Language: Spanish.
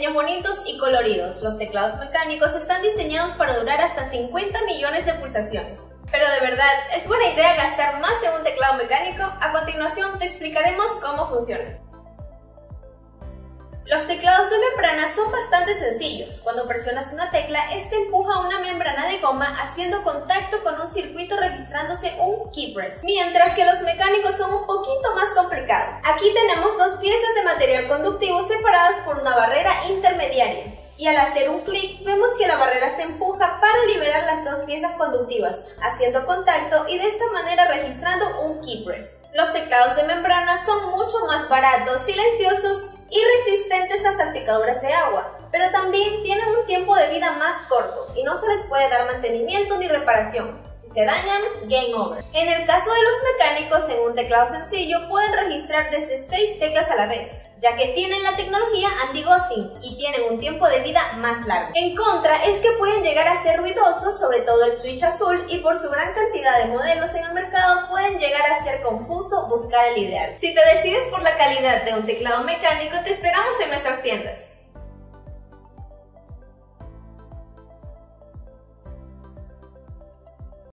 diseños bonitos y coloridos. Los teclados mecánicos están diseñados para durar hasta 50 millones de pulsaciones. Pero de verdad, ¿es buena idea gastar más en un teclado mecánico? A continuación te explicaremos cómo funciona. Los teclados de membrana son bastante sencillos. Cuando presionas una tecla, este empuja una membrana de goma haciendo contacto con un circuito registrándose un key press, mientras que los mecánicos son un poquito más complicados. Aquí tenemos dos piezas de material conductivo separadas por una barrera. Y al hacer un clic, vemos que la barrera se empuja para liberar las dos piezas conductivas, haciendo contacto y de esta manera registrando un key press. Los teclados de membrana son mucho más baratos, silenciosos y resistentes a salpicaduras de agua, pero también tienen un tiempo de vida más corto puede dar mantenimiento ni reparación. Si se dañan, game over. En el caso de los mecánicos, en un teclado sencillo pueden registrar desde 6 teclas a la vez, ya que tienen la tecnología anti-ghosting y tienen un tiempo de vida más largo. En contra es que pueden llegar a ser ruidosos, sobre todo el switch azul, y por su gran cantidad de modelos en el mercado pueden llegar a ser confuso buscar el ideal. Si te decides por la calidad de un teclado mecánico, te esperamos en nuestras tiendas.